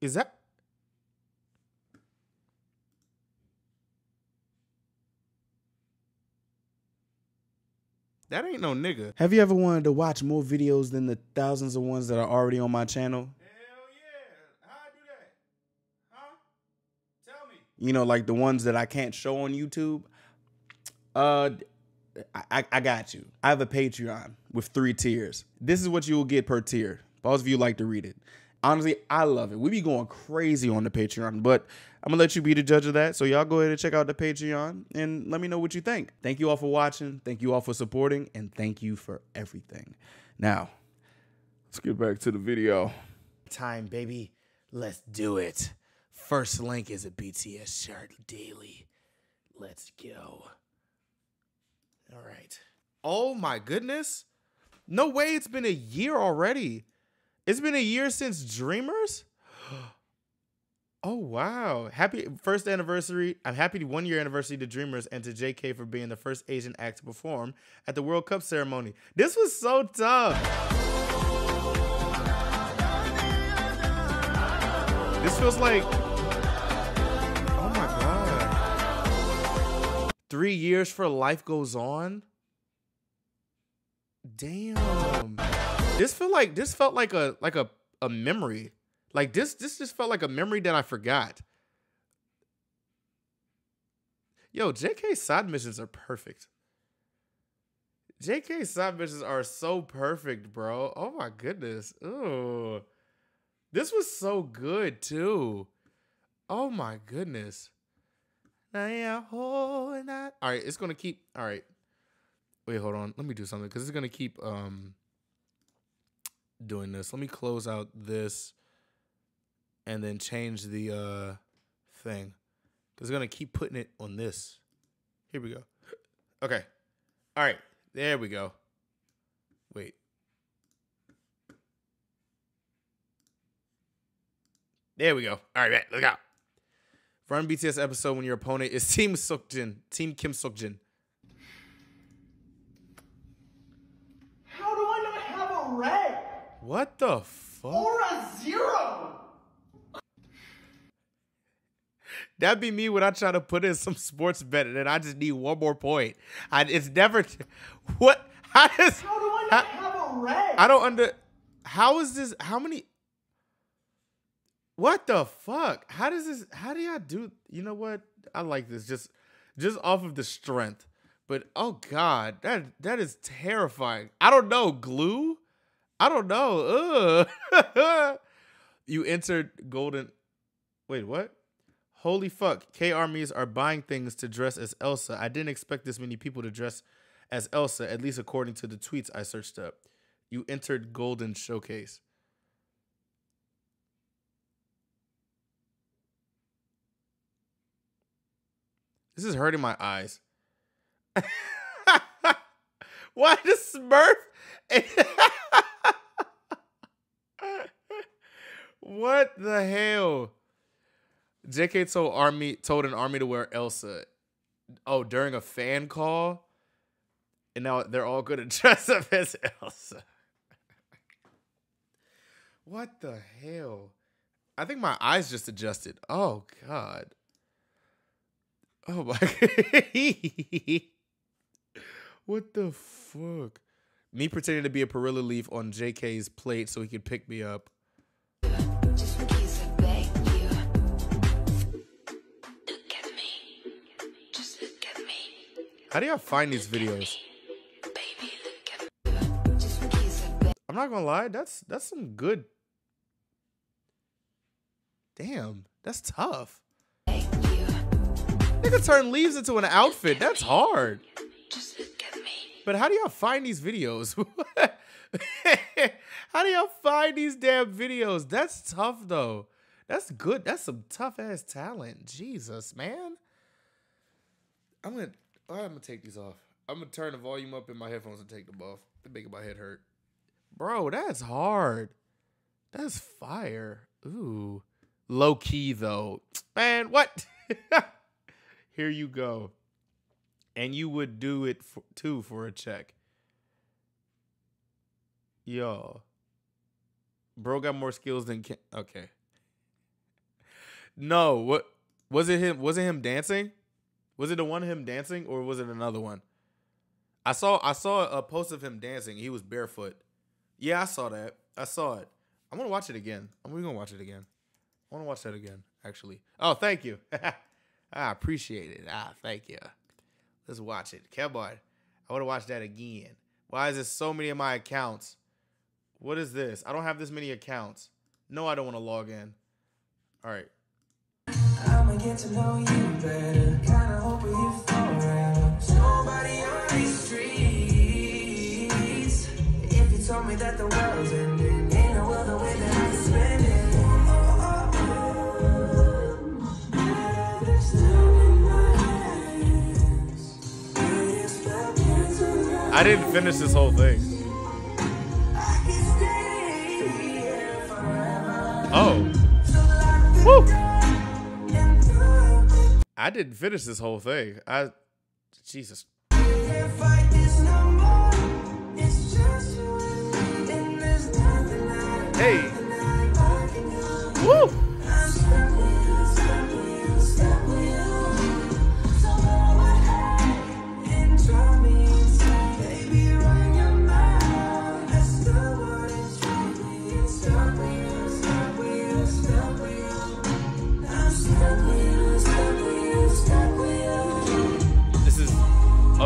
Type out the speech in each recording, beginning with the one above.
Is that That ain't no nigga. Have you ever wanted to watch more videos than the thousands of ones that are already on my channel? Hell yeah. How I do that? Huh? Tell me. You know, like the ones that I can't show on YouTube. Uh I, I, got you. I have a Patreon with three tiers. This is what you will get per tier. Those of you like to read it. Honestly, I love it. We be going crazy on the Patreon, but I'm gonna let you be the judge of that. So y'all go ahead and check out the Patreon and let me know what you think. Thank you all for watching. Thank you all for supporting, and thank you for everything. Now, let's get back to the video. Time, baby. Let's do it. First link is a BTS shirt daily. Let's go. All right. Oh my goodness. No way it's been a year already. It's been a year since Dreamers? Oh wow. Happy first anniversary. I'm happy to one year anniversary to Dreamers and to JK for being the first Asian act to perform at the World Cup ceremony. This was so tough. This feels like 3 years for life goes on. Damn. This felt like this felt like a like a a memory. Like this this just felt like a memory that I forgot. Yo, JK side missions are perfect. JK side missions are so perfect, bro. Oh my goodness. Ooh. This was so good too. Oh my goodness. All right, it's gonna keep. All right, wait, hold on. Let me do something because it's gonna keep um doing this. Let me close out this and then change the uh thing because it's gonna keep putting it on this. Here we go. Okay. All right. There we go. Wait. There we go. All right, man, look out. Run BTS episode when your opponent is Team Seokjin, Team Kim Seokjin. How do I not have a red What the fuck? or a zero? That'd be me when I try to put in some sports bet and I just need one more point. I it's never what how does How do I how- not have a red? I don't under how is this how many what the fuck? How does this how do y'all do you know what? I like this just just off of the strength. But oh god, that that is terrifying. I don't know, glue? I don't know. You entered golden Wait, what? Holy fuck. K armies are buying things to dress as Elsa. I didn't expect this many people to dress as Elsa, at least according to the tweets I searched up. You entered Golden Showcase. This is hurting my eyes. Why the Smurf? what the hell? JK told army told an army to wear Elsa. Oh, during a fan call, and now they're all going to dress up as Elsa. what the hell? I think my eyes just adjusted. Oh God. Oh my. what the fuck? Me pretending to be a perilla leaf on JK's plate so he could pick me up. How do y'all find these videos? I'm not gonna lie, that's that's some good. Damn, that's tough. You. Nigga turn leaves into an outfit. That's hard. Just look me. But how do y'all find these videos? how do y'all find these damn videos? That's tough though. That's good. That's some tough ass talent. Jesus, man. I'm gonna I'm gonna take these off. I'm gonna turn the volume up in my headphones and take them off. They're making my head hurt. Bro, that's hard. That's fire. Ooh. Low key though. Man, what? Here you go. And you would do it for, too for a check. Yo. Bro got more skills than Kim. Okay. No, what was it him was it him dancing? Was it the one of him dancing or was it another one? I saw I saw a post of him dancing. He was barefoot. Yeah, I saw that. I saw it. I'm gonna watch it again. I'm gonna watch it again. I wanna watch that again, actually. Oh, thank you. I appreciate it. Ah, thank you. Let's watch it. Come. I wanna watch that again. Why is there so many of my accounts? What is this? I don't have this many accounts. No, I don't want to log in. All right. I'ma get to know you better. Kinda forever. Nobody on these streets. If you told me that the world's I didn't finish this whole thing. Oh, Woo. I didn't finish this whole thing. I, Jesus. Can't fight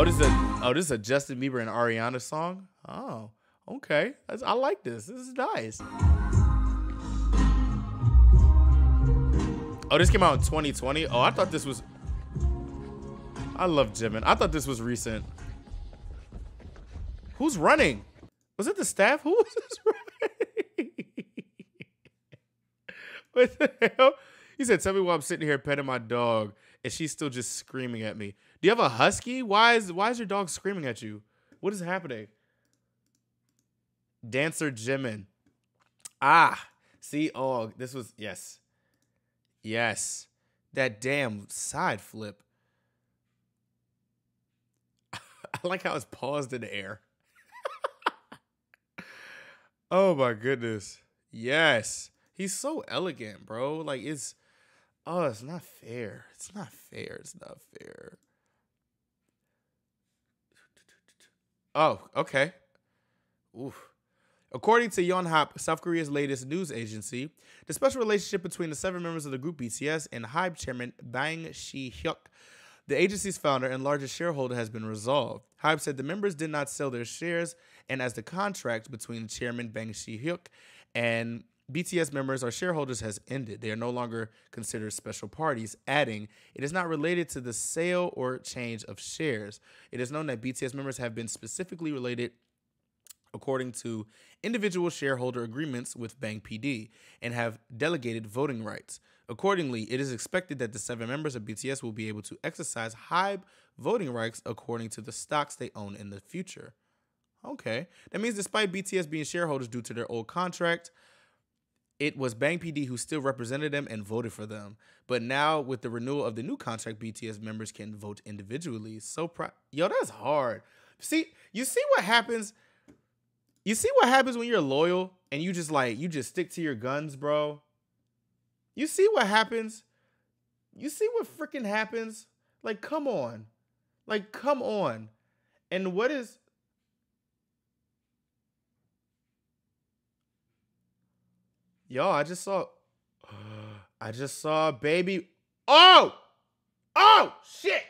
Oh, this is a. Oh, this is a Justin Bieber and Ariana song. Oh, okay. That's, I like this. This is nice. Oh, this came out in 2020. Oh, I thought this was. I love Jimin. I thought this was recent. Who's running? Was it the staff? Who was this running? what the hell? He said, "Tell me why I'm sitting here petting my dog, and she's still just screaming at me. Do you have a husky? Why is why is your dog screaming at you? What is happening?" Dancer Jimin. Ah, see, oh, this was yes, yes, that damn side flip. I like how it's paused in the air. oh my goodness. Yes. He's so elegant, bro. Like it's oh, it's not fair. It's not fair. It's not fair. Oh, okay. Oof. According to Yonhap, South Korea's latest news agency, the special relationship between the seven members of the group BTS and HYBE chairman Bang Shi-hyuk, the agency's founder and largest shareholder, has been resolved. HYBE said the members did not sell their shares, and as the contract between chairman Bang Shi-hyuk and BTS members or shareholders has ended. They are no longer considered special parties, adding, it is not related to the sale or change of shares. It is known that BTS members have been specifically related according to individual shareholder agreements with Bang PD and have delegated voting rights. Accordingly, it is expected that the seven members of BTS will be able to exercise HYBE voting rights according to the stocks they own in the future. Okay. That means despite BTS being shareholders due to their old contract, it was Bang PD who still represented them and voted for them. But now with the renewal of the new contract, BTS members can vote individually. So proud. Yo, that's hard. See, you see what happens? You see what happens when you're loyal and you just like you just stick to your guns, bro? You see what happens? You see what freaking happens? Like, come on. Like, come on. And what is Yo, I just saw I just saw a baby. Oh! Oh shit!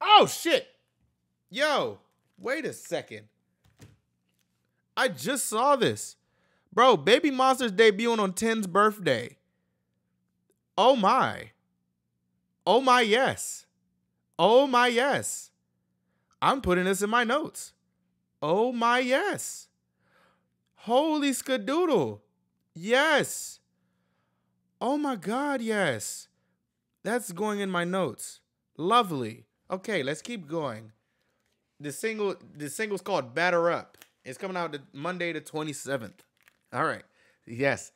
Oh shit! Yo, wait a second. I just saw this. Bro, Baby Monster's debuting on 10's birthday. Oh my. Oh my yes. Oh my yes. I'm putting this in my notes. Oh my yes. Holy skadoodle. Yes. Oh my God, yes. That's going in my notes. Lovely. Okay, let's keep going. The single, the single's called "Batter Up." It's coming out the Monday the twenty seventh. All right. Yes,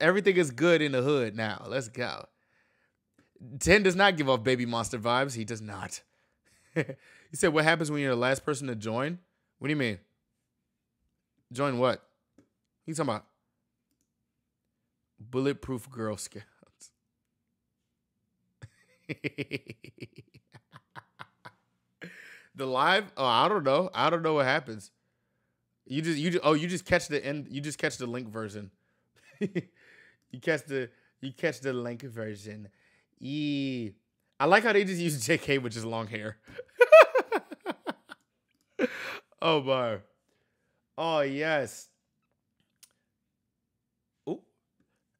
everything is good in the hood now. Let's go. Ten does not give off baby monster vibes. He does not. he said, "What happens when you're the last person to join?" What do you mean? Join what? You talking about? Bulletproof Girl Scouts. the live? Oh, I don't know. I don't know what happens. You just you just oh you just catch the end. You just catch the link version. you catch the you catch the link version. E. I like how they just use JK with just long hair. oh my. Oh yes. Ooh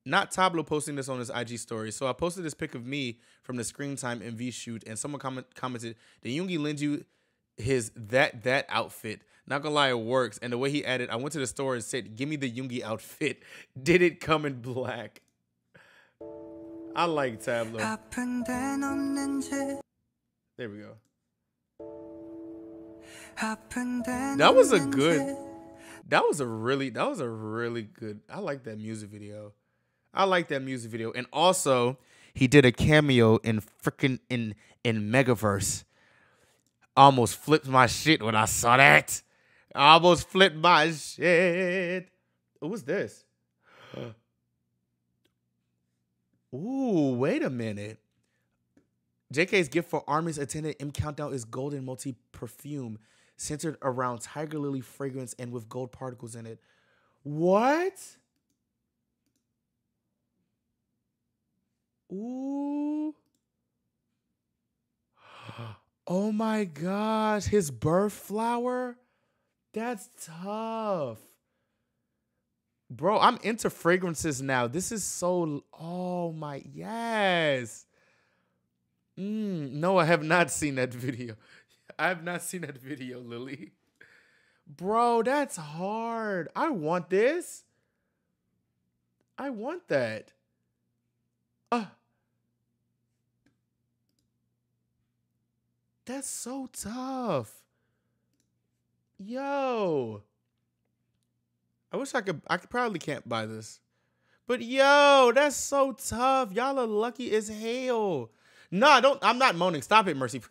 not Tablo posting this on his IG story. So I posted this pic of me from the screen Time MV shoot, and someone comment, commented, "Did Yoongi lend you his that that outfit?" Not gonna lie, it works. And the way he added, "I went to the store and said, give me the Yoongi outfit. Did it come in black?" I like Tablo. There we go. That was a good. That was a really. That was a really good. I like that music video. I like that music video, and also he did a cameo in freaking in in Megaverse. Almost flipped my shit when I saw that. Almost flipped my shit. Was this? Ooh, wait a minute. JK's gift for Army's attendant M Countdown is golden multi perfume centered around tiger lily fragrance and with gold particles in it. What? Ooh. Oh my gosh, his birth flower? That's tough. Bro, I'm into fragrances now. This is so oh my yes. Mm, no, I have not seen that video. I have not seen that video, Lily. Bro, that's hard. I want this. I want that. Uh, that's so tough. Yo. I wish I could I probably can't buy this. But yo, that's so tough. Y'all are lucky as hell. Nah, don't I'm not moaning. Stop it, Mercy.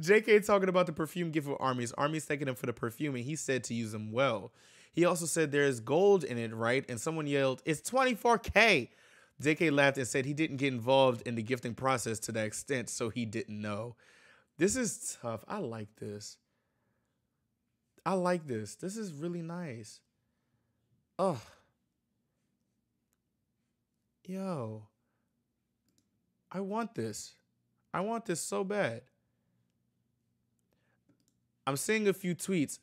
JK talking about the perfume gift of armies. Armies thanking him for the perfume, and he said to use them well. He also said there is gold in it, right? And someone yelled, It's 24K. JK laughed and said he didn't get involved in the gifting process to that extent, so he didn't know. This is tough. I like this. I like this. This is really nice. Oh. Yo. I want this. I want this so bad. I'm seeing a few tweets,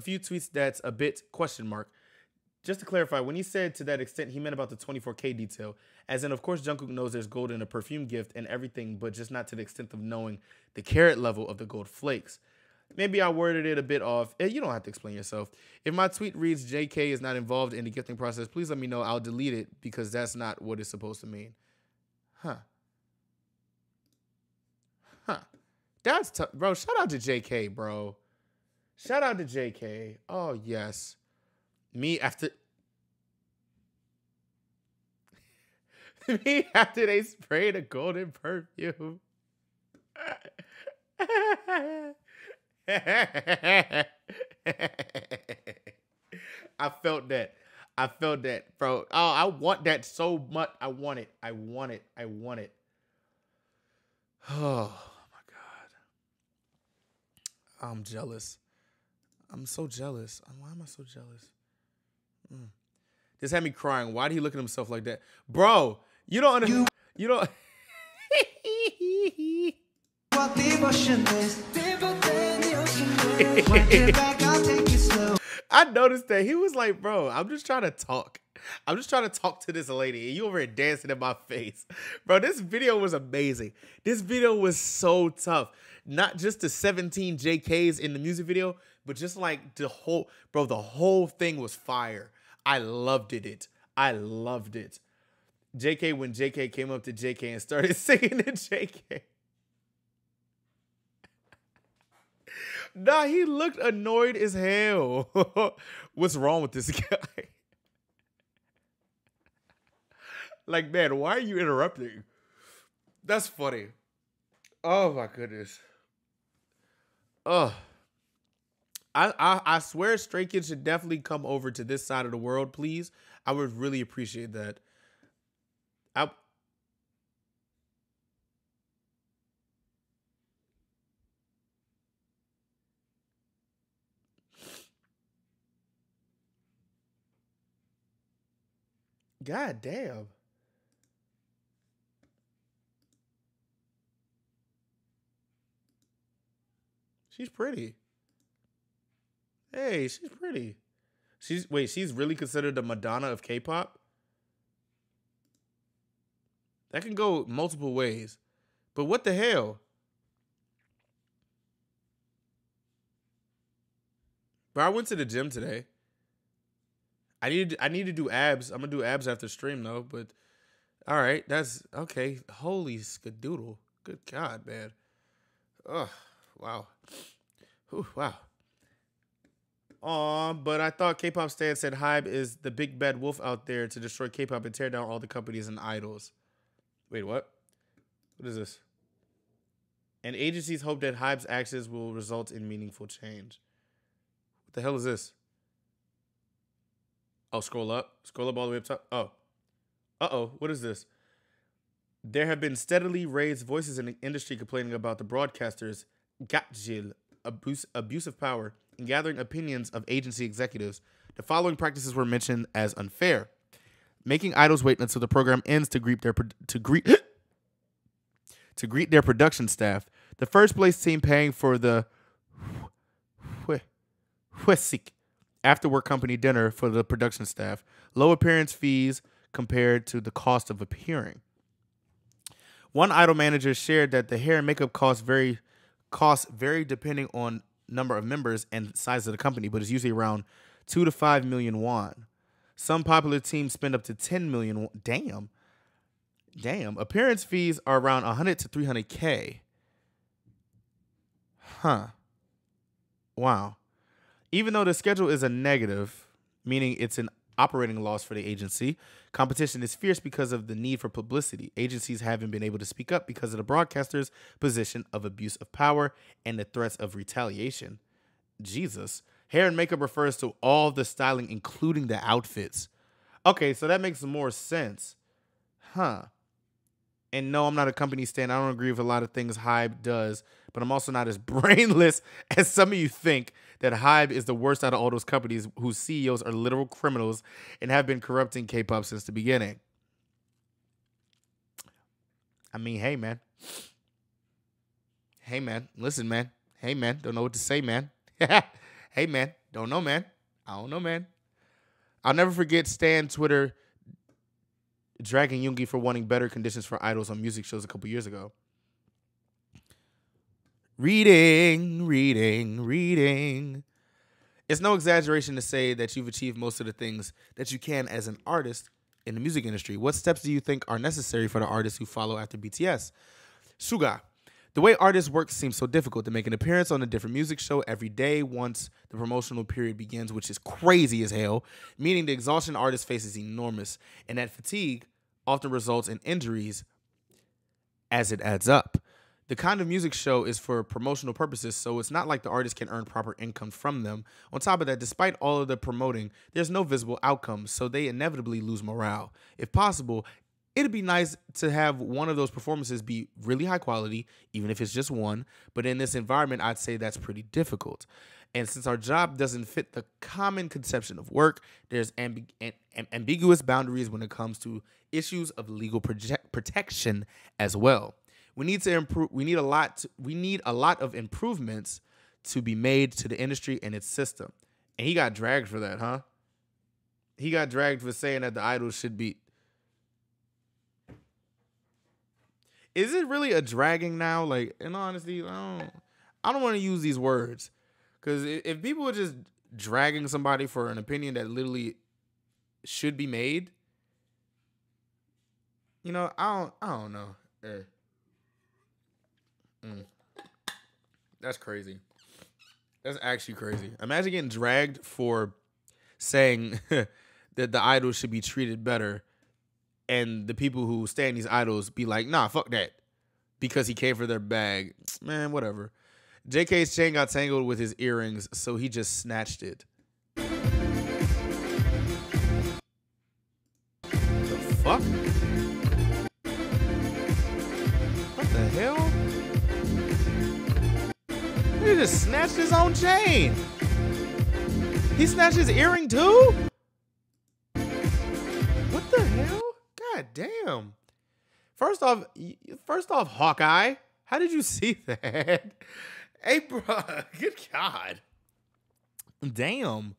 a few tweets that's a bit question mark. Just to clarify, when he said to that extent, he meant about the 24K detail. As in, of course, Jungkook knows there's gold in a perfume gift and everything, but just not to the extent of knowing the carat level of the gold flakes. Maybe I worded it a bit off. Eh, You don't have to explain yourself. If my tweet reads JK is not involved in the gifting process, please let me know. I'll delete it because that's not what it's supposed to mean. Huh. Huh. That's tough. Bro, shout out to JK, bro. Shout out to JK. Oh, yes. Me after. Me after they sprayed a golden perfume. I felt that. I felt that, bro. Oh, I want that so much. I want it. I want it. I want it. Oh my god. I'm jealous. I'm so jealous. Why am I so jealous? Mm. This had me crying. Why did he look at himself like that, bro? You don't. understand. you don't. What the ocean is deeper than the ocean is. When you're back, I'll take. I noticed that he was like, bro, I'm just trying to talk. I'm just trying to talk to this lady, and you over here dancing in my face. Bro, this video was amazing. This video was so tough. Not just the 17 JKs in the music video, but just like the whole, bro, the whole thing was fire. I loved it. it. I loved it. JK, when JK came up to JK and started singing to JK. Nah, he looked annoyed as hell. What's wrong with this guy? like, man, why are you interrupting? That's funny. Oh my goodness. Oh. I, I I swear Stray Kids should definitely come over to this side of the world, please. I would really appreciate that. I, God damn. She's pretty. Hey, she's pretty. She's wait, she's really considered the Madonna of K-pop? That can go multiple ways. But what the hell? But I went to the gym today. I need I need to do abs. I'm gonna do abs after stream though, but all right, that's okay. Holy skadoodle. Good God, man. Oh, wow. Whew, wow. Aw, but I thought K-pop Stan said Hybe is the big bad wolf out there to destroy K-pop and tear down all the companies and idols. Wait, what? What is this? And agencies hope that Hybe's actions will result in meaningful change. What the hell is this? Oh, scroll up. Scroll up all the way up top. Oh. Uh-oh. What is this? There have been steadily raised voices in the industry complaining about the broadcasters' gapjil, abuse, abuse of power, and gathering opinions of agency executives. The following practices were mentioned as unfair. Making idols wait until the program ends to greet their to greet to greet their production staff. The first place team paying for the after work company dinner for the production staff. Low appearance fees compared to the cost of appearing. One idol manager shared that the hair and makeup costs vary costs vary depending on number of members and size of the company, but it's usually around two to five million won. Some popular teams spend up to 10 million. won- Damn. Damn. Appearance fees are around 100 to 300K. Huh. Wow. Even though the schedule is a negative, meaning it's an operating loss for the agency, competition is fierce because of the need for publicity. Agencies haven't been able to speak up because of the broadcaster's position of abuse of power and the threats of retaliation. Jesus. Hair and makeup refers to all the styling, including the outfits. Okay, so that makes more sense. Huh. And no, I'm not a company stand. I don't agree with a lot of things Hybe does, but I'm also not as brainless as some of you think that Hybe is the worst out of all those companies whose CEOs are literal criminals and have been corrupting K-pop since the beginning. I mean, hey man. Hey man, listen man. Hey man, don't know what to say man. hey man, don't know man. I don't know man. I'll never forget Stan Twitter dragging Yoongi for wanting better conditions for idols on music shows a couple years ago. Reading, reading, reading. It's no exaggeration to say that you've achieved most of the things that you can as an artist in the music industry. What steps do you think are necessary for the artists who follow after BTS? Suga. The way artists work seems so difficult to make an appearance on a different music show every day once the promotional period begins, which is crazy as hell, meaning the exhaustion artist faces enormous, and that fatigue often results in injuries as it adds up. The kind of music show is for promotional purposes, so it's not like the artist can earn proper income from them. On top of that, despite all of the promoting, there's no visible outcome, so they inevitably lose morale. If possible, it'd be nice to have one of those performances be really high quality, even if it's just one. But in this environment, I'd say that's pretty difficult. And since our job doesn't fit the common conception of work, there's ambi- am- am- ambiguous boundaries when it comes to issues of legal protection as well. We need to improve. We need a lot. To, we need a lot of improvements to be made to the industry and its system. And he got dragged for that, huh? He got dragged for saying that the idols should be. Is it really a dragging now? Like, in honesty, I don't. I don't want to use these words because if people are just dragging somebody for an opinion that literally should be made, you know, I don't. I don't know. Eh. Mm. That's crazy. That's actually crazy. Imagine getting dragged for saying that the idols should be treated better, and the people who stand these idols be like, "Nah, fuck that," because he came for their bag. Man, whatever. JK's chain got tangled with his earrings, so he just snatched it. The fuck? What the hell? Just snatched his own chain. He snatched his earring too? What the hell? God damn. First off, first off, Hawkeye, how did you see that? Hey, bro, good God. Damn.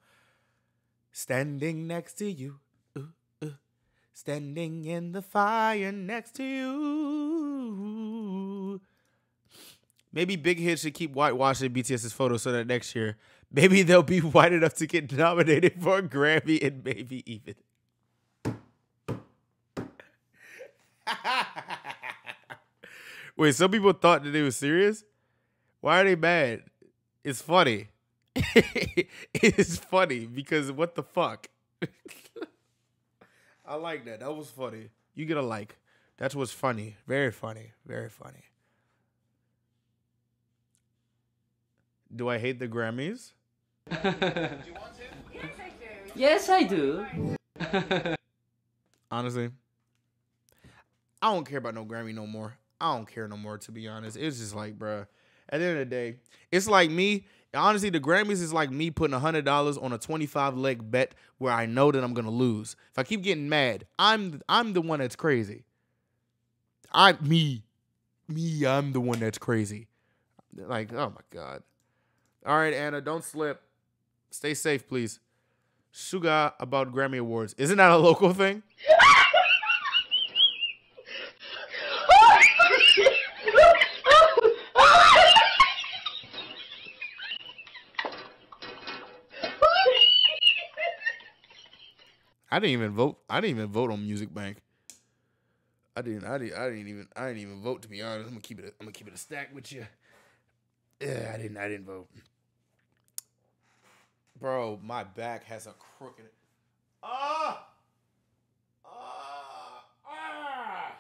Standing next to you. uh, uh, standing in the fire next to you. Maybe Big Hit should keep whitewashing BTS's photos so that next year, maybe they'll be white enough to get nominated for a Grammy and maybe even. Wait, some people thought that they were serious? Why are they mad? It's funny. it's funny because what the fuck? I like that. That was funny. You get a like. That was funny. Very funny. Very funny. Do I hate the Grammys? Yes, I do. Honestly, I don't care about no Grammy no more. I don't care no more, to be honest. It's just like, bruh, at the end of the day, it's like me. Honestly, the Grammys is like me putting hundred dollars on a twenty-five leg bet where I know that I'm gonna lose. If I keep getting mad, I'm I'm the one that's crazy. I me, me, I'm the one that's crazy. Like, oh my god. All right, Anna, don't slip. Stay safe, please. Suga about Grammy Awards. Isn't that a local thing? I didn't even vote. I didn't even vote on Music Bank. I didn't. I didn't. I didn't even. I didn't even vote. To be honest, I'm gonna keep it. A, I'm gonna keep it a stack with you. Yeah, I didn't. I didn't vote. Bro, my back has a crooked. Ah. Ah. Ah.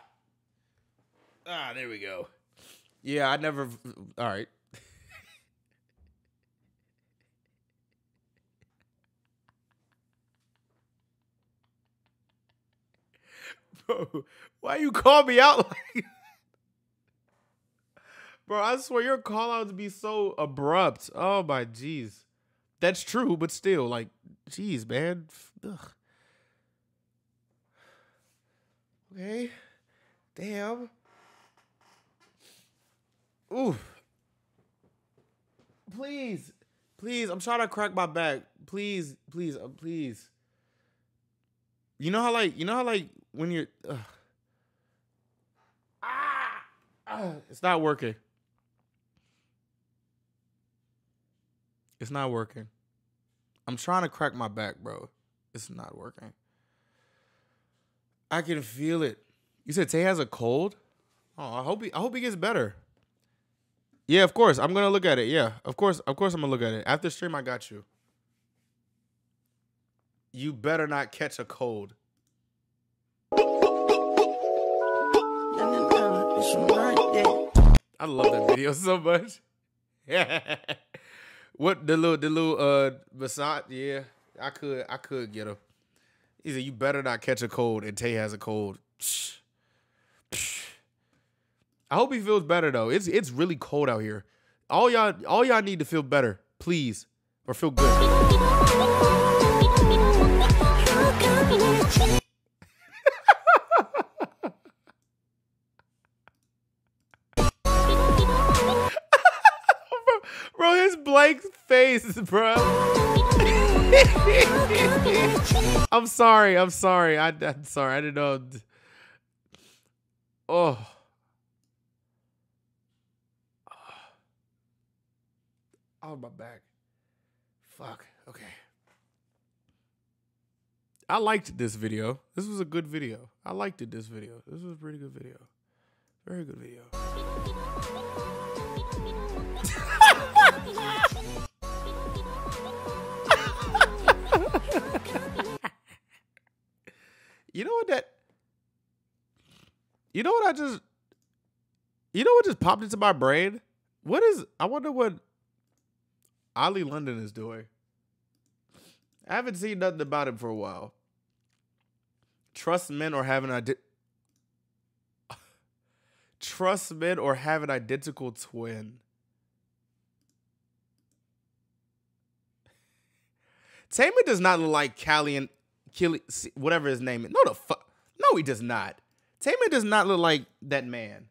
Ah. There we go. Yeah, I never. All right. Bro, why you call me out like Bro, I swear your call out to be so abrupt. Oh my jeez. That's true, but still, like, jeez, man. Ugh. Okay. Damn. Ooh. Please. Please. I'm trying to crack my back. Please, please, uh, please. You know how like you know how like when you're ugh. ah, ah, it's not working. It's not working. I'm trying to crack my back, bro. It's not working. I can feel it. You said Tae has a cold? Oh, I hope he I hope he gets better. Yeah, of course. I'm gonna look at it. Yeah, of course, of course I'm gonna look at it. After the stream, I got you. You better not catch a cold. I love that video so much. what the little the little uh Basat, yeah. I could I could get him. He said, You better not catch a cold and Tae has a cold. I hope he feels better though. It's it's really cold out here. All y'all all y'all need to feel better, please. Or feel good. Face, bro. I'm sorry. I'm sorry. I, I'm sorry. I didn't know. Oh. Oh, my back. Fuck. Okay. I liked this video. This was a good video. I liked it, this video. This was a pretty good video. Very good video. You know what that You know what I just You know what just popped into my brain? What is? I wonder what Ali London is doing. I haven't seen nothing about him for a while. Trust men or have an ide- Trust men or have an identical twin. Taman does not look like Callie and Killy, whatever his name is. No, the fuck. No, he does not. Taman does not look like that man.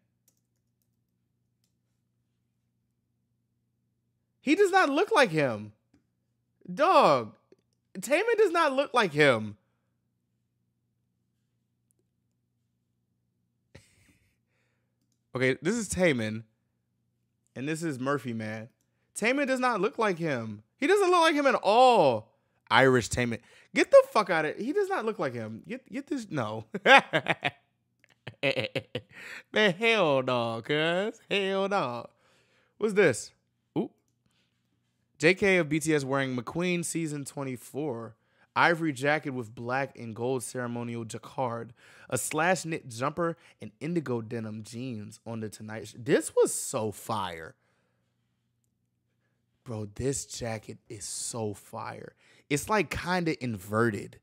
He does not look like him. Dog. Taman does not look like him. okay, this is Taman. And this is Murphy Man. Taman does not look like him. He doesn't look like him at all. Irish Taman. Get the fuck out of it. He does not look like him. Get get this. No. Man, hell no, cuz. Hell no. What's this? Ooh. JK of BTS wearing McQueen season 24. Ivory jacket with black and gold ceremonial jacquard. A slash knit jumper and indigo denim jeans on the Tonight Show. This was so fire. Bro, this jacket is so fire. It's like kind of inverted.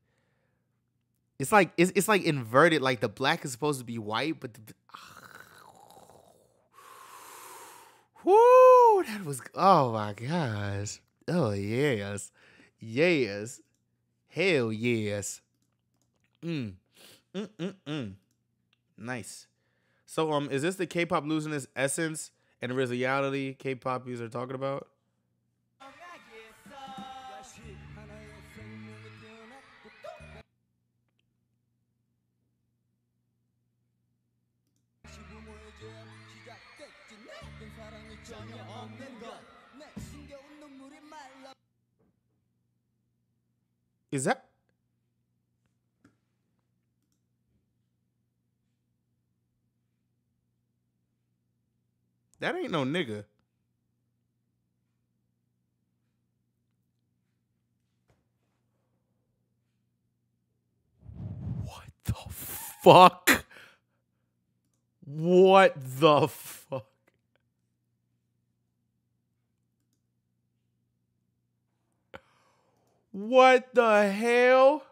It's like it's, it's like inverted. Like the black is supposed to be white, but the, whoo, that was oh my gosh. Oh yes, yes, hell yes. Mm, mm, mm, mm. Nice. So um, is this the K-pop losing its essence and reality K-poppies are talking about? Is that? That ain't no nigga. What the fuck? What the fuck? What the hell?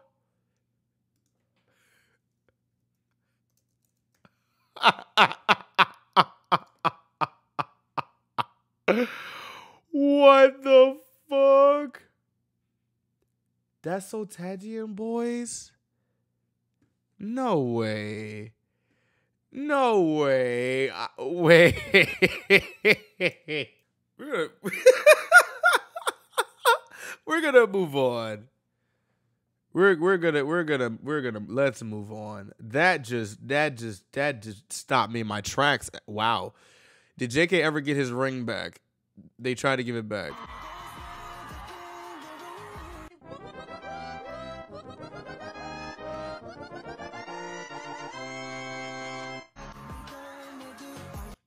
what the fuck? That's so Tajian boys? No way. No way. Wait. We're gonna, we're gonna move on. We're we're gonna we're gonna we're gonna let's move on. That just that just that just stopped me in my tracks. Wow. Did JK ever get his ring back? They tried to give it back.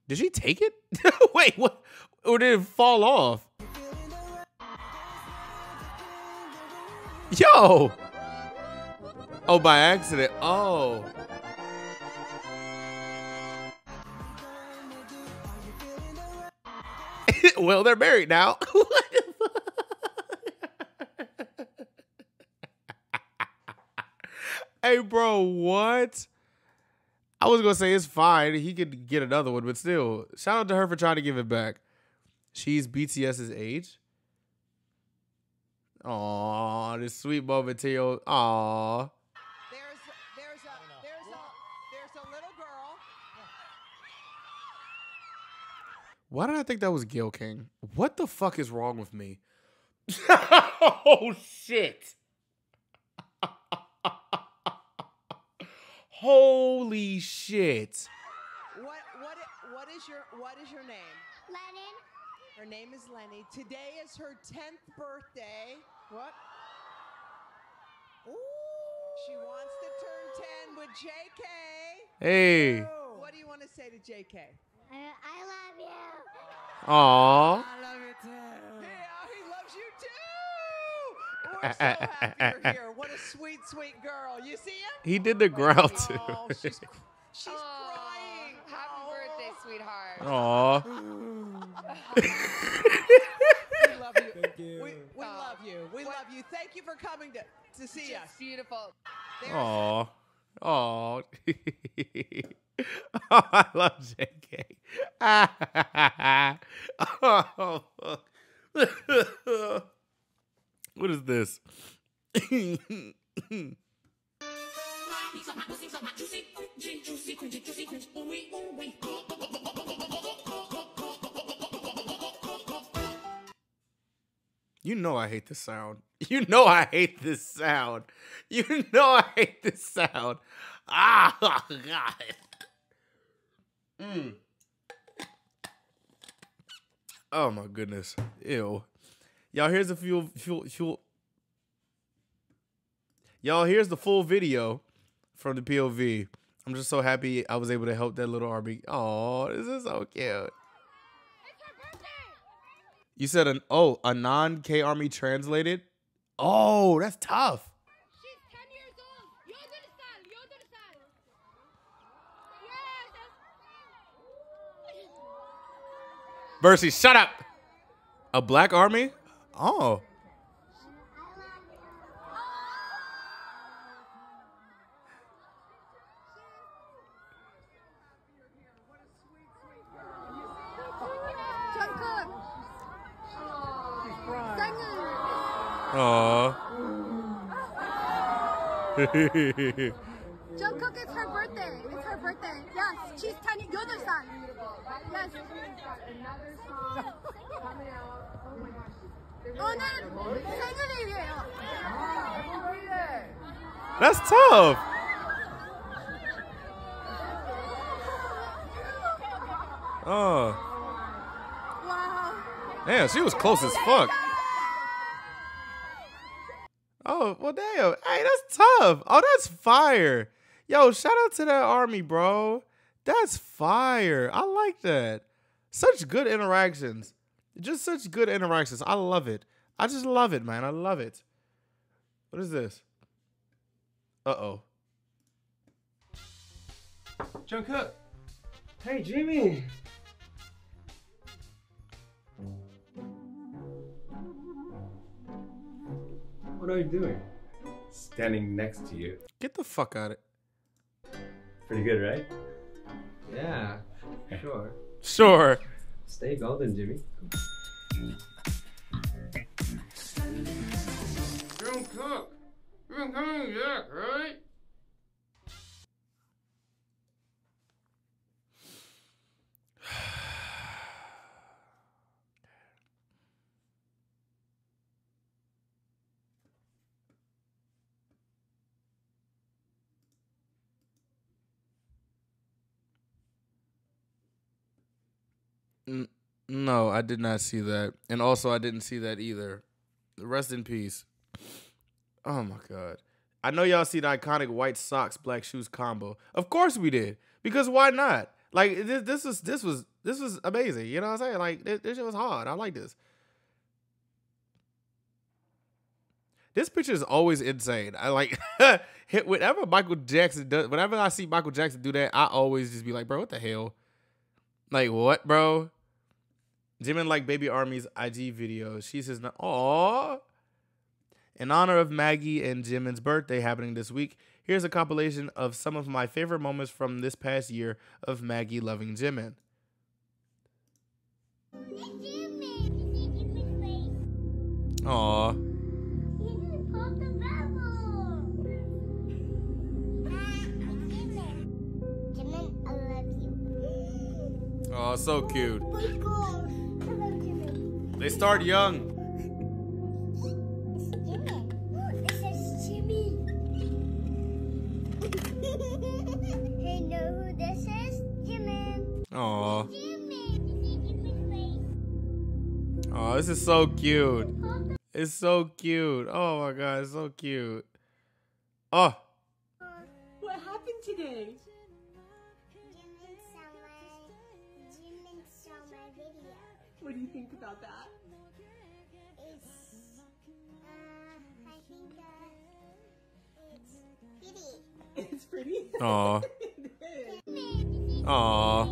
Did she take it? Wait, what? Or did it fall off? Yo! Oh, by accident. Oh. well, they're married now. What the fuck? hey, bro, what? I was gonna say it's fine. He could get another one, but still, shout out to her for trying to give it back. She's BTS's age. Aw, this sweet moment to your aw. There's there's a there's a there's a little girl. Why did I think that was Gil King? What the fuck is wrong with me? oh shit. Holy shit. What what what is your what is your name? Lennon, Her name is Lenny. Today is her 10th birthday. What? Ooh. She wants to turn 10 with JK. Hey. What do you want to say to JK? Uh, I, I love you. too. Yeah, oh, he loves you too. We're so happy you're here. What a sweet, sweet girl. You see him? He did the growl oh, too. Oh, she's, she's crying. Happy Oh. birthday, sweetheart. Aw. We love you. We, we love you. We love you. Thank you for coming to, to see us. Beautiful. There's- Aw. Aw. oh, I love JK. oh. what is this? You know I hate this sound. You know I hate this sound. You know I hate this sound. Ah, God. Mm. Oh my goodness. Ew. Y'all, here's a few, few, few. Y'all, here's the full video from the POV. I'm just so happy I was able to help that little RB. Oh, this is so cute. You said an oh, a non K Army translated? Oh, that's tough. Versi, shut up. A black army? Oh. Jungkook, it's her birthday. It's her birthday. Yes, she's 10 You're the son. Yes. Oh, That's tough. Oh. Wow. Man, she was close as fuck. Well, damn. Hey, that's tough. Oh, that's fire. Yo, shout out to that army, bro. That's fire. I like that. Such good interactions. Just such good interactions. I love it. I just love it, man. I love it. What is this? Uh oh. Jungkook. Hey, Jimmy. What are you doing? Standing next to you. Get the fuck out of it. Pretty good, right? Yeah, sure. Sure. Stay golden, Jimmy. Jungkook, you're coming back, right? N- no, I did not see that. And also I didn't see that either. Rest in peace. Oh my god. I know y'all see the iconic white socks black shoes combo. Of course we did. Because why not? Like this this was this was this was amazing. You know what I'm saying? Like this, this shit was hard. I like this. This picture is always insane. I like whenever Michael Jackson does whenever I see Michael Jackson do that, I always just be like, bro, what the hell? Like what, bro? Jimin like Baby Army's IG video. She says, "Aw." In honor of Maggie and Jimin's birthday happening this week, here's a compilation of some of my favorite moments from this past year of Maggie loving Jimin. Aw. Oh, so cute. They start young. It's This is Jimmy. hey, know who this is? Jimin. Aw. Jimin. Jimin's face. Oh, this is so cute. It's so cute. Oh my god, it's so cute. Oh, What happened today? Jimin saw my, Jimin saw my video. What do you think about that? Pretty. Aw, aw.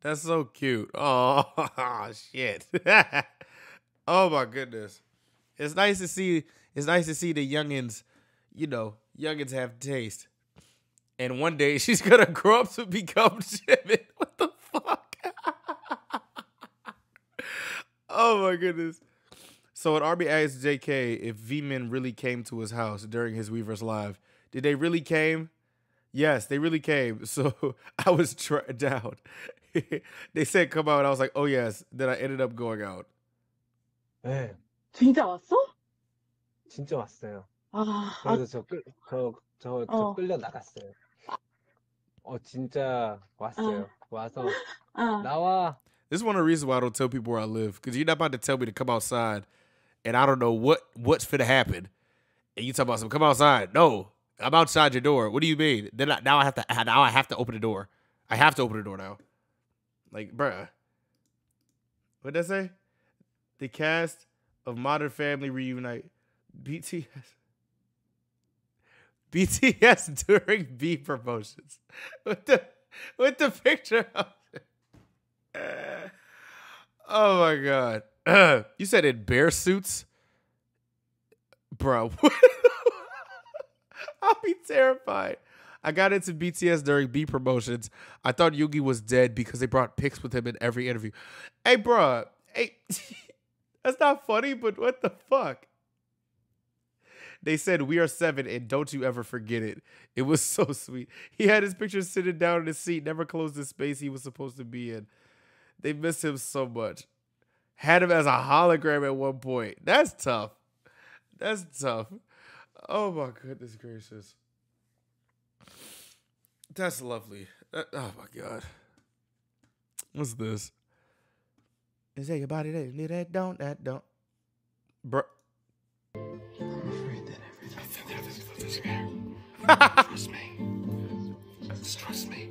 That's so cute. Oh shit. oh my goodness. It's nice to see it's nice to see the youngins, you know, youngins have taste. And one day she's gonna grow up to become Jimin. What the fuck? oh my goodness. So an Army asked JK if Vmin really came to his house during his Weverse Live. Did they really came? Yes, they really came. So I was tra- down. they said come out. I was like, oh yes. Then I ended up going out. 네, 진짜 왔어? 진짜 왔어요. 아, 아, 그래서 저 끌, 저, 저, 저 어. 끌려 나갔어요. 어, 진짜 왔어요. 와서 아. 나와. This is one of the reasons why I don't tell people where I live. Because you're not about to tell me to come outside and I don't know what what's finna happen. And you talk about some come outside. No, I'm outside your door. What do you mean? Then I, now I have to now I have to open the door. I have to open the door now. Like, bruh. What'd that say? The cast of Modern Family reunite. BTS. BTS during B promotions. With the with the picture of Oh my god. you said in bear suits? Bro. I'll be terrified. I got into BTS during B promotions. I thought Yoongi was dead because they brought pics with him in every interview. Hey, bro. Hey, that's not funny, but what the fuck? They said we are seven and don't you ever forget it. It was so sweet. He had his picture sitting down in his seat, never closed the space he was supposed to be in. They miss him so much. Had him as a hologram at one point. That's tough. That's tough. Oh my goodness gracious. That's lovely. Uh, oh my god. What's this? Is that your body that need that don't that don't Bro I'm afraid that everything that is trust me. Just trust me.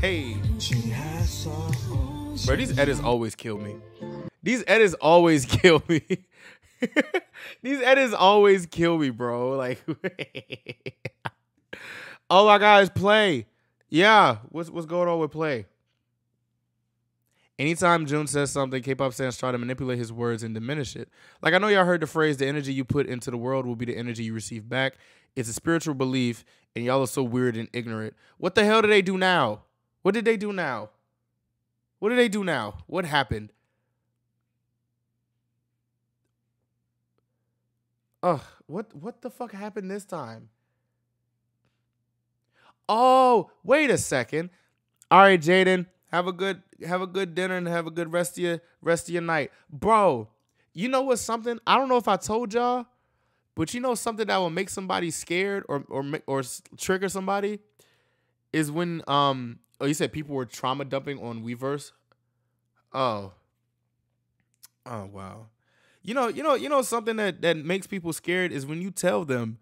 Hey. Bro, these edits always kill me. These edits always kill me. these edits always kill me, bro. Like, oh my God, it's play. Yeah, what's what's going on with play? Anytime June says something, K-pop fans try to manipulate his words and diminish it. Like I know y'all heard the phrase, "The energy you put into the world will be the energy you receive back." It's a spiritual belief and y'all are so weird and ignorant. What the hell do they do now? What did they do now? What did they do now? What happened? Ugh, what what the fuck happened this time? Oh, wait a second. All right, Jaden, have a good have a good dinner and have a good rest of your rest of your night. Bro, you know what's something? I don't know if I told y'all, but you know something that will make somebody scared or or or trigger somebody is when um oh you said people were trauma dumping on Weverse. Oh. Oh wow. You know, you know, you know something that that makes people scared is when you tell them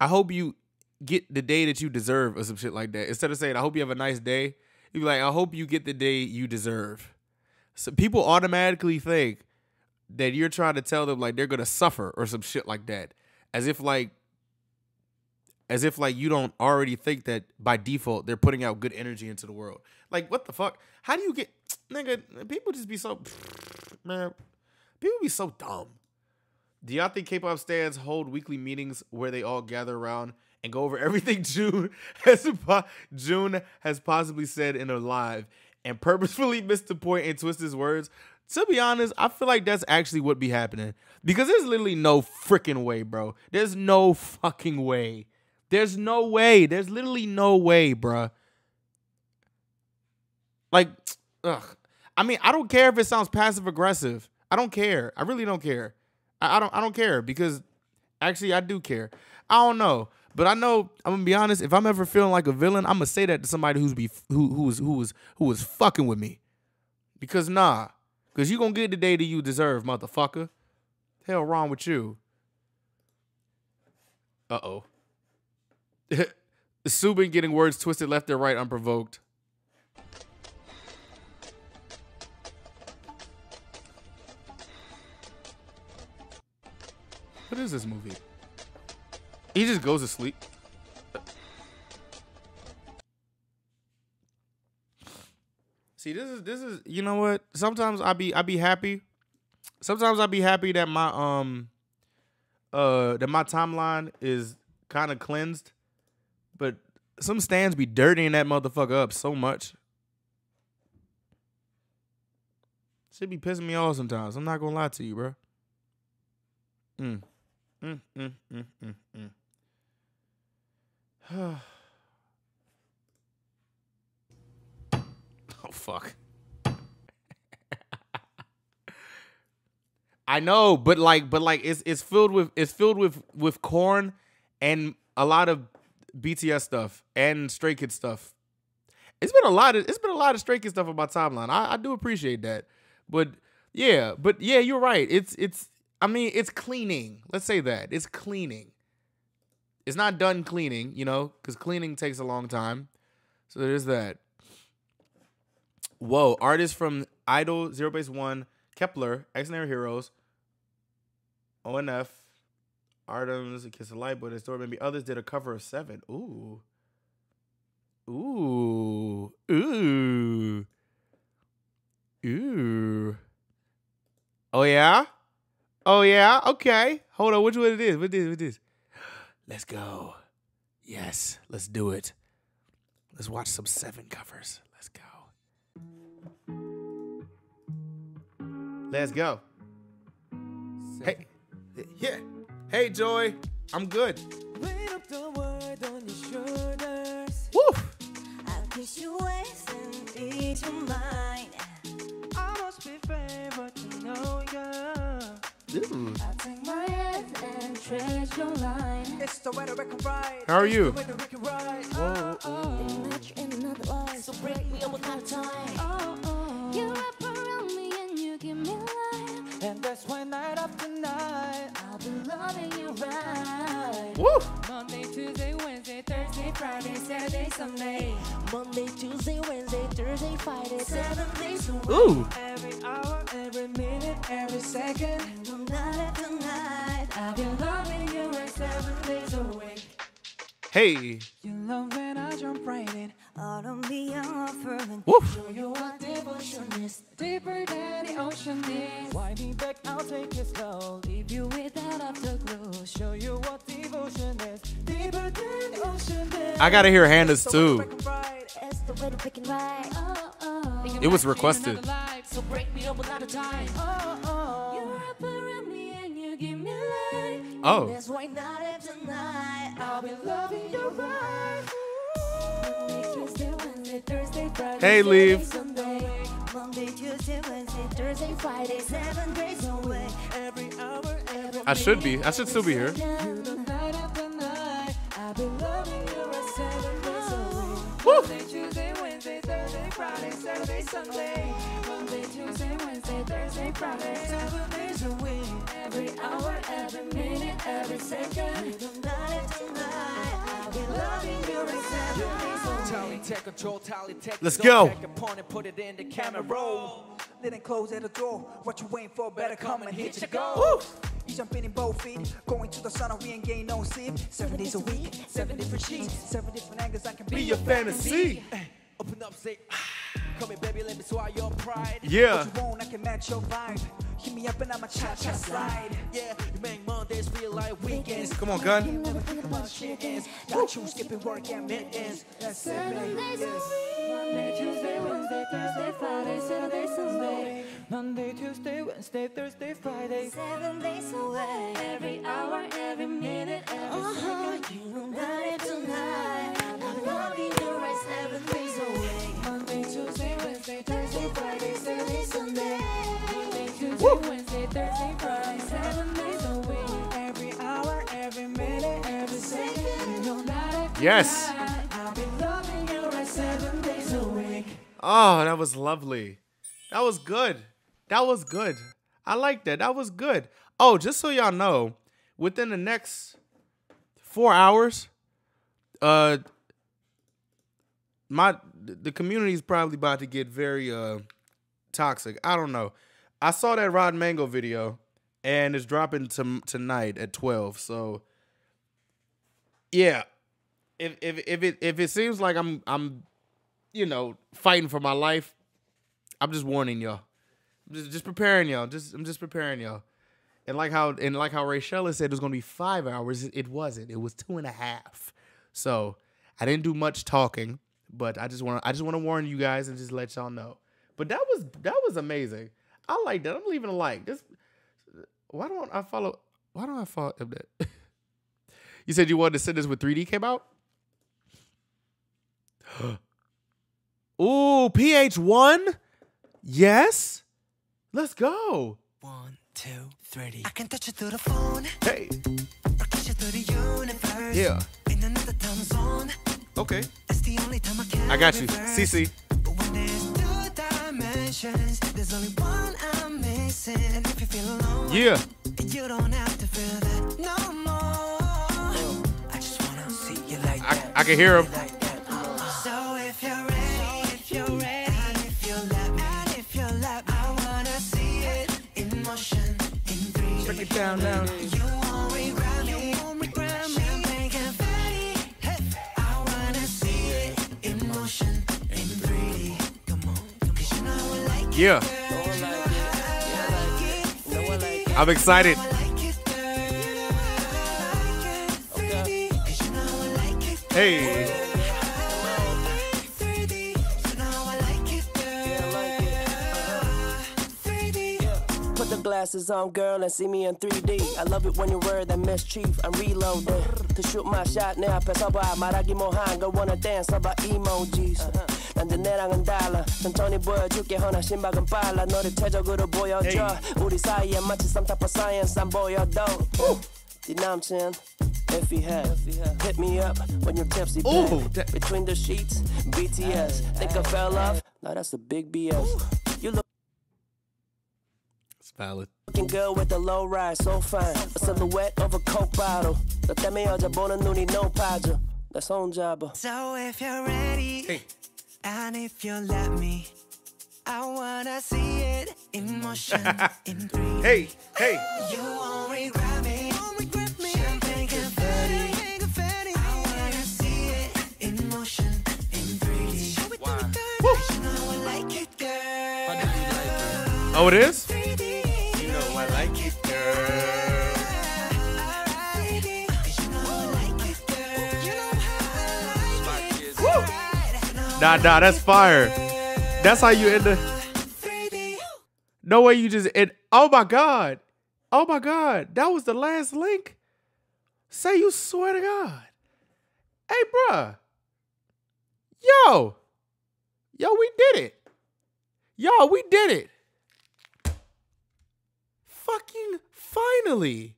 I hope you get the day that you deserve or some shit like that. Instead of saying I hope you have a nice day, you be like I hope you get the day you deserve. So people automatically think that you're trying to tell them like they're to suffer or some shit like that. As if like as if like you don't already think that by default they're putting out good energy into the world. Like what the fuck? How do you get nigga? People just be so man. People be so dumb. Do y'all think K-pop stands hold weekly meetings where they all gather around and go over everything June has June has possibly said in a live and purposefully missed the point and twist his words? To be honest, I feel like that's actually what be happening because there's literally no freaking way, bro. There's no fucking way. There's no way. There's literally no way, bruh. Like, ugh. I mean, I don't care if it sounds passive aggressive. I don't care. I really don't care. I, I don't. I don't care because Actually, I do care. I don't know, but I know I'm gonna be honest. If I'm ever feeling like a villain, I'm gonna say that to somebody who's be who who was who was who was fucking with me. Because nah, because you gonna get the day that you deserve, motherfucker. Hell wrong with you. Uh oh. Soobin getting words twisted left and right unprovoked. What is this movie? He just goes to sleep. See, this is this is you know what? Sometimes I be I be happy. Sometimes I be happy that my um uh that my timeline is kind of cleansed, but some stands be dirtying that motherfucker up so much. Should be pissing me off sometimes. I'm not gonna lie to you, bro. Mm. Mm, mm, mm, mm, mm. oh fuck. I know, but like, but like, it's it's filled with it's filled with with corn and a lot of BTS stuff and Stray Kids stuff. It's been a lot of it's been a lot of Stray Kids stuff on my timeline. I, I do appreciate that, but yeah, but yeah, you're right. It's it's I mean it's cleaning. Let's say that it's cleaning. It's not done cleaning, you know, because cleaning takes a long time. So there's that. Whoa, artists from Idol, Zero Base One, Kep1er, Xdinary Heroes, ONF, ARTMS, Kiss of Life, but Story maybe others did a cover of Seven. Ooh. Ooh. Ooh. Ooh. Oh yeah? Oh yeah? Okay. Hold on. Which one it is? What? What this? Let's go. Yes, let's do it. Let's watch some Seven covers. Let's go. Let's. Hey, yeah. Hey, Joy. I'm good. Weight of the world on your shoulders. Woo! I kiss your waist and ease your mind. I must be favored to know ya. Ooh. I take my hand and tread your line. It's the way that we can ride. How are you? It's the way that we can ride. Whoa, oh. Match in another life. So break me up one more time. Oh, oh. Give me life. And that's why night after night I'll be loving you right. Woo! Monday, Tuesday, Wednesday, Thursday, Friday, Saturday, Sunday. Monday, Tuesday, Wednesday, Thursday, Friday, seven days a week. Ooh. Every hour, every minute, every second. And from night after night, I'll be loving you right seven days a week. Hey. You love when I jump right in. All of me offering. Woo. Show you what devotion is. Deeper ocean is. Why me back? I'll take it slow. Leave you with that afterglow. Show you what devotion is. Deeper than ocean is. I gotta hear Hannah's too. It's the way to pick and ride. Oh, oh. It was requested. So break me up a of time. Oh. oh. You wrap around me and you give me life. Oh. That's why night I'll be loving you right. Monday, Tuesday, Wednesday, Thursday, Friday, Hey, Leave. I should be. I should still be here. second. Night after night, I'll be loving you right seven days away. Woo. Monday, Tuesday, Wednesday, Thursday, Friday, Saturday, Sunday. Monday, Tuesday, Wednesday, Thursday, Friday, seven days a week. Every hour, every minute, every second. From night to night, I'll be loving you right seven days a Tally, week. take control, tally, take Let's go. Take a point and put it in the camera roll. Didn't close at the door. What you waiting for? Better come and hit your goal. You jumping in both feet, going to the sun, and we ain't gain no sleep. Seven days a week, seven different sheets, seven different angles. I can be, Be your fantasy. Eh, Open up, say, ah. come here, baby, let me swallow your pride. Yeah. What you want, I can match your vibe. Hit me up and I'ma cha cha slide. Yeah, you make Mondays feel like weekends. Come on, gun. Never think about shit ends. Got you skipping work and mittens. That's it, Seven baby. days a Monday, Tuesday, Wednesday, Thursday, Friday, Saturday, Sunday. Monday, Tuesday, Wednesday, Thursday, Friday. Seven days away. Every hour, every minute, every uh-huh. second. You know night to night. I'm loving you right seven days away. Monday, Tuesday, Wednesday, Thursday, Friday, Saturday, Thursday, Friday, seven days away. Every hour, Yes. Loving you right seven days a week. Oh, that was lovely. That was good. That was good. I like that. That was good. Oh, just so y'all know, within the next four hours, uh, my the community is probably about to get very uh toxic. I don't know. I saw that Rod Mango video, and it's dropping to, tonight at twelve. So, yeah, if if if it if it seems like I'm I'm you know, fighting for my life. I'm just warning y'all. Just, just preparing y'all. Just I'm just preparing y'all. And like how and like how Rachella said it was gonna be five hours, it wasn't. It was two and a half. So I didn't do much talking, but I just want I just want to warn you guys and just let y'all know. But that was that was amazing. I like that. I'm leaving a like. This why don't I follow why don't I follow that? you said you wanted to send this when 3D came out? Ooh, PH1? Yes? Let's go. One, two, three. I can touch you through the phone. Hey. Kiss you through the universe. Yeah. In another time zone. Okay. That's the only time I can. I got you. CC. But when there's two dimensions, there's only one Yeah. you don't have to feel that no more. I just wanna see you like I, I can hear him. So if you're ready, if you're ready, and if you let me, and if you let me, I wanna see it in motion, in 3D. Break it down now. You won't regret me, you won't regret me. Champagne confetti, hey. I wanna see it in motion, in 3D. Come on, 'cause you know I like it. I'm excited. Hey. Put the glasses on, girl, and see me in 3D. I love it when you wear that mischief. I'm reloading to shoot my shot now. Pass Pasaba, Maragi Mohan, go wanna dance about emojis. Uh-huh. 난데 내랑은 달라. 천천히 보여줄게 허나 심박은 빨라. 너를 태적으로 보여줘. 우리 사이에 마치 some type of science 안 보여도. 네 남친. If he had, hit me up when you're tipsy. Ooh, babe. Between the sheets, BTS. Think I fell off? No, that's a big BS. You look. It's valid. Looking good with the low rise, so fine. A silhouette of a coke bottle. 너 때문에 여자 보는 눈이 높아져. 내 손잡아. So if you're ready, Hey. and if you let me, I wanna see it in motion, in 3D. Hey, hey. You won't regret me. Champagne confetti. I wanna see it in motion, in 3D. Show it to me, girl. 'Cause You know I like it, girl. Oh, it is? Nah, nah, that's fire. That's how you end the. No way you just end. Oh my god. Oh my god. That was the last link. Say you swear to God. Hey, bruh. Yo. Yo, we did it. Yo, we did it. Fucking finally.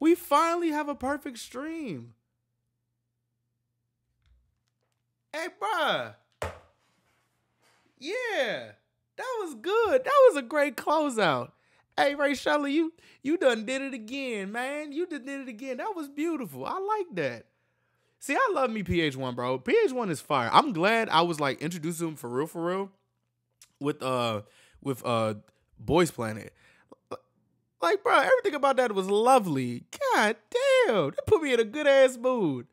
We finally have a perfect stream. Hey, bruh. Yeah, that was good. That was a great closeout. Hey, Ray Shelley, you you done did it again, man. You done did it again. That was beautiful. I like that. See, I love me PH1, bro. PH1 is fire. I'm glad I was like introduced to him for real, for real, with uh with uh Boys Planet. Like, bro, everything about that was lovely. God damn, that put me in a good ass mood.